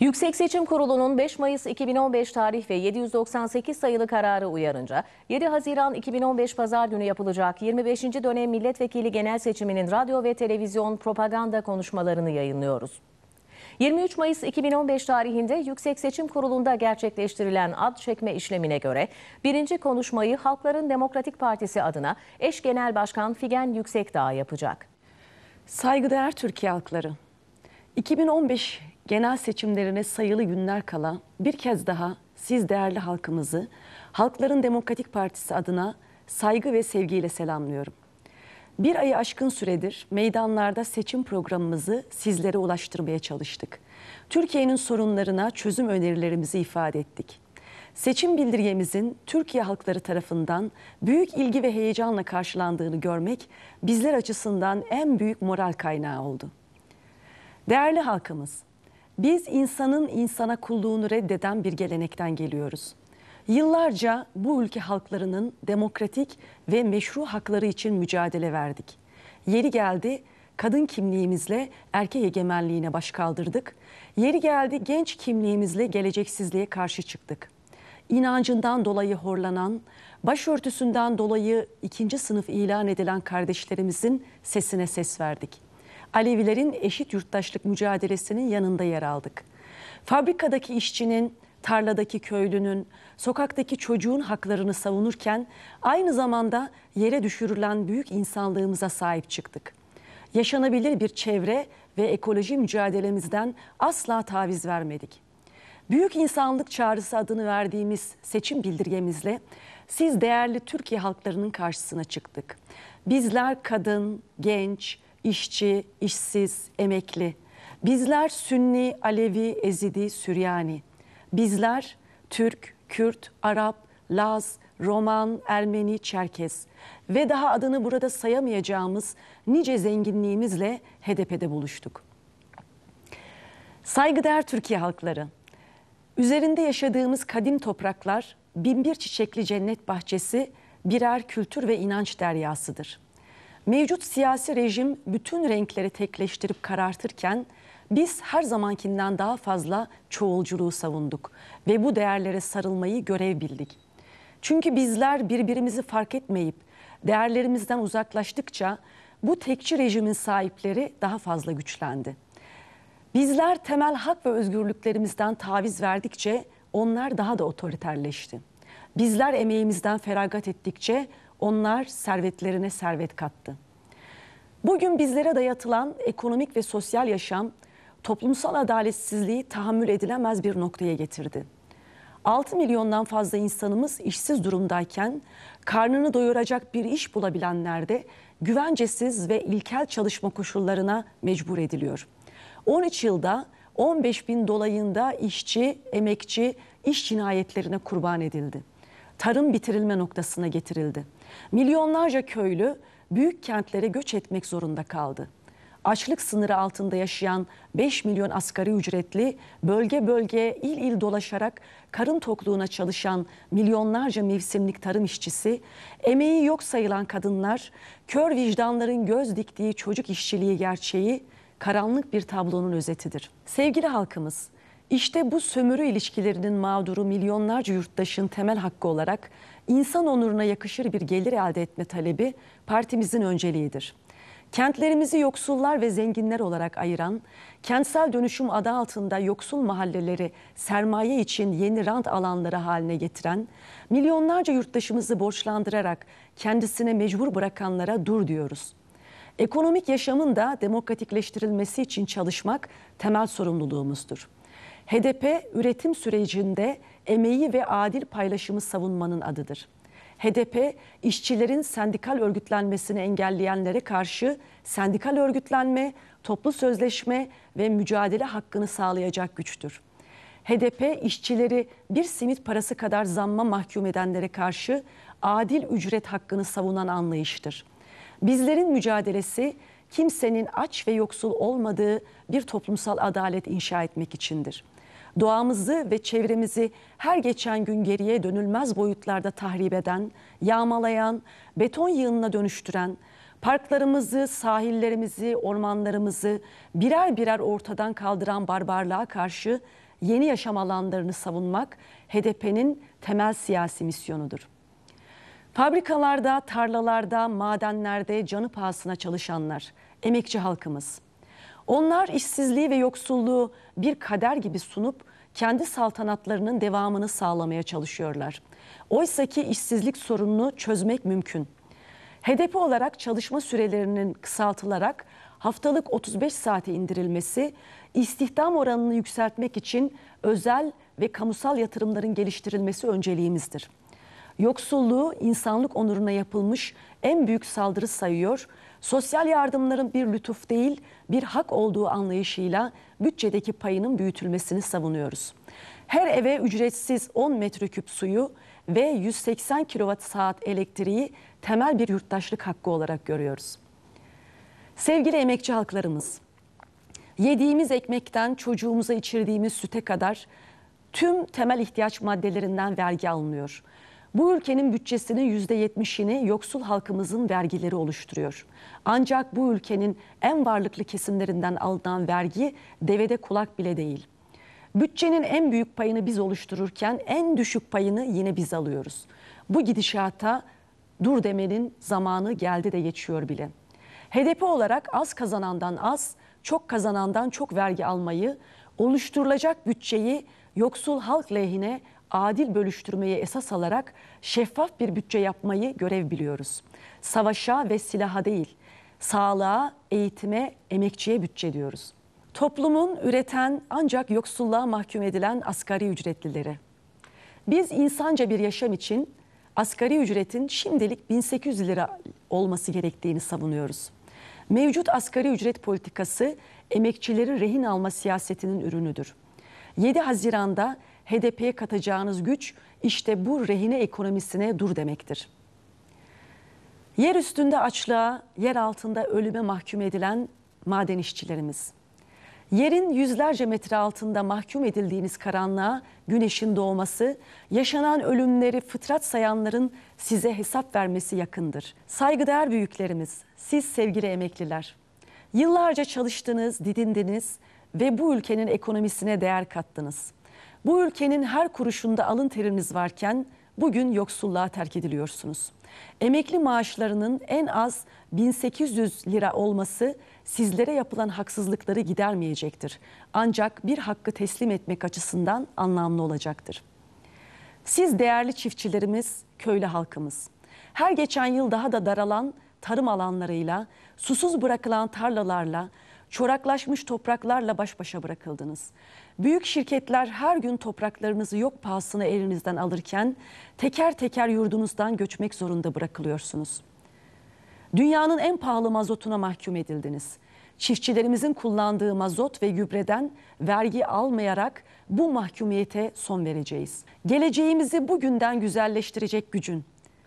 Yüksek Seçim Kurulu'nun 5 Mayıs 2015 tarih ve 798 sayılı kararı uyarınca 7 Haziran 2015 Pazar günü yapılacak 25. dönem milletvekili genel seçiminin radyo ve televizyon propaganda konuşmalarını yayınlıyoruz. 23 Mayıs 2015 tarihinde Yüksek Seçim Kurulu'nda gerçekleştirilen ad çekme işlemine göre birinci konuşmayı Halkların Demokratik Partisi adına eş genel başkan Figen Yüksekdağ yapacak. Saygıdeğer Türkiye halkları, 2015 genel seçimlerine sayılı günler kala bir kez daha siz değerli halkımızı Halkların Demokratik Partisi adına saygı ve sevgiyle selamlıyorum. Bir ayı aşkın süredir meydanlarda seçim programımızı sizlere ulaştırmaya çalıştık. Türkiye'nin sorunlarına çözüm önerilerimizi ifade ettik. Seçim bildirgemizin Türkiye halkları tarafından büyük ilgi ve heyecanla karşılandığını görmek bizler açısından en büyük moral kaynağı oldu. Değerli halkımız, biz insanın insana kulluğunu reddeden bir gelenekten geliyoruz. Yıllarca bu ülke halklarının demokratik ve meşru hakları için mücadele verdik. Yeri geldi kadın kimliğimizle erkek egemenliğine baş kaldırdık. Yeri geldi genç kimliğimizle geleceksizliğe karşı çıktık. İnancından dolayı horlanan, başörtüsünden dolayı ikinci sınıf ilan edilen kardeşlerimizin sesine ses verdik. Alevilerin eşit yurttaşlık mücadelesinin yanında yer aldık. Fabrikadaki işçinin, tarladaki köylünün, sokaktaki çocuğun haklarını savunurken aynı zamanda yere düşürülen büyük insanlığımıza sahip çıktık. Yaşanabilir bir çevre ve ekoloji mücadelemizden asla taviz vermedik. Büyük insanlık çağrısı adını verdiğimiz seçim bildirgemizle siz değerli Türkiye halklarının karşısına çıktık. Bizler kadın, genç, işçi, işsiz, emekli. Bizler Sünni, Alevi, Ezidi, Süryani. Bizler Türk, Kürt, Arap, Laz, Roman, Ermeni, Çerkez ve daha adını burada sayamayacağımız nice zenginliğimizle HDP'de buluştuk. Saygıdeğer Türkiye halkları, üzerinde yaşadığımız kadim topraklar binbir çiçekli cennet bahçesi birer kültür ve inanç deryasıdır. Mevcut siyasi rejim bütün renkleri tekleştirip karartırken biz her zamankinden daha fazla çoğulculuğu savunduk ve bu değerlere sarılmayı görev bildik. Çünkü bizler birbirimizi fark etmeyip değerlerimizden uzaklaştıkça bu tekçi rejimin sahipleri daha fazla güçlendi. Bizler temel hak ve özgürlüklerimizden taviz verdikçe onlar daha da otoriterleşti. Bizler emeğimizden feragat ettikçe onlar servetlerine servet kattı. Bugün bizlere dayatılan ekonomik ve sosyal yaşam toplumsal adaletsizliği tahammül edilemez bir noktaya getirdi. 6 milyondan fazla insanımız işsiz durumdayken karnını doyuracak bir iş bulabilenler de güvencesiz ve ilkel çalışma koşullarına mecbur ediliyor. 13 yılda 15 bin dolayında işçi, emekçi iş cinayetlerine kurban edildi. Tarım bitirilme noktasına getirildi. Milyonlarca köylü büyük kentlere göç etmek zorunda kaldı. Açlık sınırı altında yaşayan 5 milyon asgari ücretli bölge bölge il il dolaşarak karın tokluğuna çalışan milyonlarca mevsimlik tarım işçisi, emeği yok sayılan kadınlar, kör vicdanların göz diktiği çocuk işçiliği gerçeği karanlık bir tablonun özetidir. Sevgili halkımız, işte bu sömürü ilişkilerinin mağduru milyonlarca yurttaşın temel hakkı olarak insan onuruna yakışır bir gelir elde etme talebi partimizin önceliğidir. Kentlerimizi yoksullar ve zenginler olarak ayıran, kentsel dönüşüm adı altında yoksul mahalleleri sermaye için yeni rant alanları haline getiren, milyonlarca yurttaşımızı borçlandırarak kendisine mecbur bırakanlara dur diyoruz. Ekonomik yaşamın da demokratikleştirilmesi için çalışmak temel sorumluluğumuzdur. HDP üretim sürecinde emeği ve adil paylaşımı savunmanın adıdır. HDP işçilerin sendikal örgütlenmesini engelleyenlere karşı sendikal örgütlenme, toplu sözleşme ve mücadele hakkını sağlayacak güçtür. HDP işçileri bir simit parası kadar zamma mahkum edenlere karşı adil ücret hakkını savunan anlayıştır. Bizlerin mücadelesi kimsenin aç ve yoksul olmadığı bir toplumsal adalet inşa etmek içindir doğamızı ve çevremizi her geçen gün geriye dönülmez boyutlarda tahrip eden, yağmalayan, beton yığınına dönüştüren, parklarımızı, sahillerimizi, ormanlarımızı birer birer ortadan kaldıran barbarlığa karşı yeni yaşam alanlarını savunmak HDP'nin temel siyasi misyonudur. Fabrikalarda, tarlalarda, madenlerde canı pahasına çalışanlar, emekçi halkımız. Onlar işsizliği ve yoksulluğu bir kader gibi sunup kendi saltanatlarının devamını sağlamaya çalışıyorlar. Oysa ki işsizlik sorununu çözmek mümkün. HDP olarak çalışma sürelerinin kısaltılarak haftalık 35 saate indirilmesi, istihdam oranını yükseltmek için özel ve kamusal yatırımların geliştirilmesi önceliğimizdir. Yoksulluğu insanlık onuruna yapılmış en büyük saldırı sayıyor. Sosyal yardımların bir lütuf değil, bir hak olduğu anlayışıyla bütçedeki payının büyütülmesini savunuyoruz. Her eve ücretsiz 10 metreküp suyu ve 180 kilowatt saat elektriği temel bir yurttaşlık hakkı olarak görüyoruz. Sevgili emekçi halklarımız, yediğimiz ekmekten çocuğumuza içirdiğimiz süte kadar tüm temel ihtiyaç maddelerinden vergi alınıyor. Bu ülkenin bütçesinin %70'ini yoksul halkımızın vergileri oluşturuyor. Ancak bu ülkenin en varlıklı kesimlerinden alınan vergi devede kulak bile değil. Bütçenin en büyük payını biz oluştururken en düşük payını yine biz alıyoruz. Bu gidişata dur demenin zamanı geldi de geçiyor bile. HDP olarak az kazanandan az, çok kazanandan çok vergi almayı, oluşturulacak bütçeyi yoksul halk lehine adil bölüştürmeyi esas alarak şeffaf bir bütçe yapmayı görev biliyoruz. Savaşa ve silaha değil, sağlığa, eğitime, emekçiye bütçe diyoruz. Toplumun üreten ancak yoksulluğa mahkum edilen asgari ücretlileri. Biz insanca bir yaşam için asgari ücretin şimdilik 1800 lira olması gerektiğini savunuyoruz. Mevcut asgari ücret politikası emekçileri rehin alma siyasetinin ürünüdür. 7 Haziran'da HDP'ye katacağınız güç işte bu rehine ekonomisine dur demektir. Yer üstünde açlığa, yer altında ölüme mahkum edilen maden işçilerimiz. Yerin yüzlerce metre altında mahkum edildiğiniz karanlığa güneşin doğması, yaşanan ölümleri fıtrat sayanların size hesap vermesi yakındır. Saygıdeğer büyüklerimiz, siz sevgili emekliler, yıllarca çalıştınız, didindiniz ve bu ülkenin ekonomisine değer kattınız. Bu ülkenin her kuruşunda alın teriniz varken bugün yoksulluğa terk ediliyorsunuz. Emekli maaşlarının en az 1800 lira olması sizlere yapılan haksızlıkları gidermeyecektir. Ancak bir hakkı teslim etmek açısından anlamlı olacaktır. Siz değerli çiftçilerimiz, köylü halkımız. Her geçen yıl daha da daralan tarım alanlarıyla, susuz bırakılan tarlalarla, çoraklaşmış topraklarla baş başa bırakıldınız. Büyük şirketler her gün topraklarınızı yok pahasına elinizden alırken teker teker yurdunuzdan göçmek zorunda bırakılıyorsunuz. Dünyanın en pahalı mazotuna mahkum edildiniz. Çiftçilerimizin kullandığı mazot ve gübreden vergi almayarak bu mahkumiyete son vereceğiz. Geleceğimizi bugünden güzelleştirecek gücün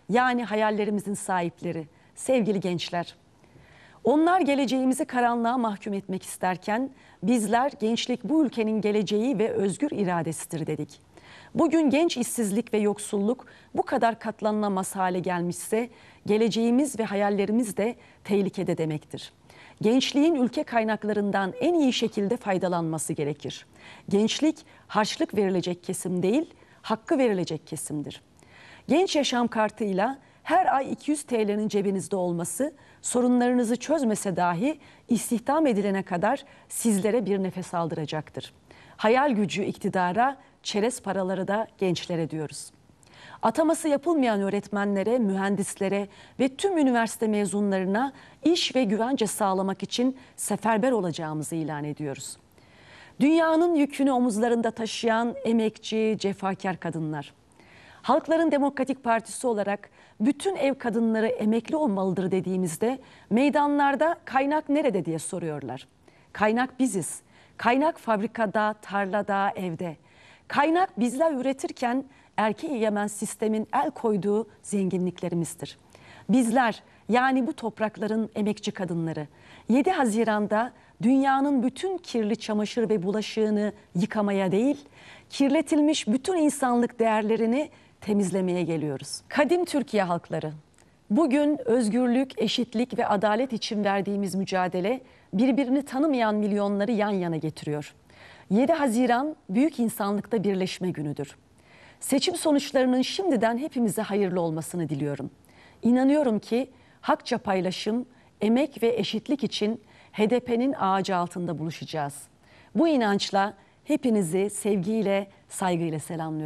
yani hayallerimizin sahipleri sevgili gençler. Onlar geleceğimizi karanlığa mahkum etmek isterken bizler gençlik bu ülkenin geleceği ve özgür iradesidir dedik. Bugün genç işsizlik ve yoksulluk bu kadar katlanılamaz hale gelmişse geleceğimiz ve hayallerimiz de tehlikede demektir. Gençliğin ülke kaynaklarından en iyi şekilde faydalanması gerekir. Gençlik harçlık verilecek kesim değil, hakkı verilecek kesimdir. Genç yaşam kartıyla her ay 200 TL'nin cebinizde olması sorunlarınızı çözmese dahi istihdam edilene kadar sizlere bir nefes aldıracaktır. Hayal gücü iktidara, çerez paraları da gençlere diyoruz. Ataması yapılmayan öğretmenlere, mühendislere ve tüm üniversite mezunlarına iş ve güvence sağlamak için seferber olacağımızı ilan ediyoruz. Dünyanın yükünü omuzlarında taşıyan emekçi, cefakar kadınlar. Halkların Demokratik Partisi olarak bütün ev kadınları emekli olmalıdır dediğimizde meydanlarda kaynak nerede diye soruyorlar. Kaynak biziz. Kaynak fabrikada, tarlada, evde. Kaynak bizler üretirken erkeği yemen sistemin el koyduğu zenginliklerimizdir. Bizler yani bu toprakların emekçi kadınları 7 Haziran'da dünyanın bütün kirli çamaşır ve bulaşığını yıkamaya değil, kirletilmiş bütün insanlık değerlerini temizlemeye geliyoruz. Kadim Türkiye halkları, Bugün özgürlük, eşitlik ve adalet için verdiğimiz mücadele birbirini tanımayan milyonları yan yana getiriyor. 7 Haziran Büyük İnsanlıkta Birleşme Günüdür. Seçim sonuçlarının şimdiden hepimize hayırlı olmasını diliyorum. İnanıyorum ki hakça paylaşım, emek ve eşitlik için HDP'nin ağacı altında buluşacağız. Bu inançla hepinizi sevgiyle, saygıyla selamlıyorum.